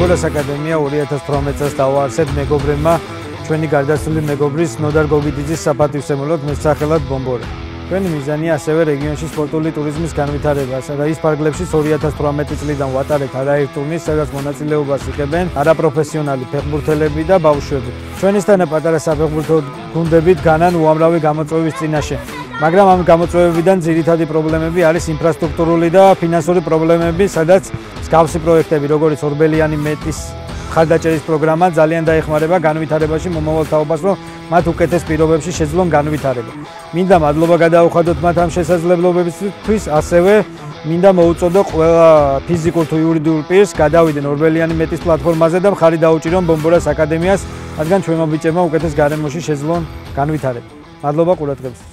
ბომბორას აკადემია 2018 წელს დაუარსეთ მეგობრებმა ჩვენი გარდაცვლილი მეგობრის ნოდარ გოგიდიძის საპატივცემულოდ მოსახელად ბომბორა. ჩვენი მიზანია ასევე რეგიონში სპორტული ტურიზმის განვითარება, სადაც ფარგლებში 2018 წლიდან ვატარებთ არაერთ ტურნირს, სადაც მონაწილეობას იღებენ არაპროფესიონალი ფეხბურთელები და ბავშვები. ჩვენისთანა პატარა საფეხბურთო გუნდებით განან უამრავი გამოწვევის წინაშე. მაგრამ ამ გამოწვევებიდან ძირითადი პრობლემები არის ინფრასტრუქტურული და ფინანსური პრობლემები, სადაც მსგავსი პროექტები, როგორც ორბელიანი მეტის ხალდაჭერის პროგრამა ძალიან დაეხმარება განვითარებაში მომავალ თაობას, რომ მათ უკეთეს პირობებში შეძლონ განვითარება. მინდა მადლობა გადაუხადოთ მათ ამ შესაძლებლობებისთვის, ასევე მინდა მოუწოდო ყველა ფიზიკურ თუ იურიდიულ პირს გადავიდნენ ორბელიანი მეტის პლატფორმაზე და მხარი დაუჭირონ ბომბორას აკადემიას, რადგან ჩვენმა ბიჭებმა უკეთეს გარემოში შეძლონ განვითარება. მადლობა ყურადღებისთვის.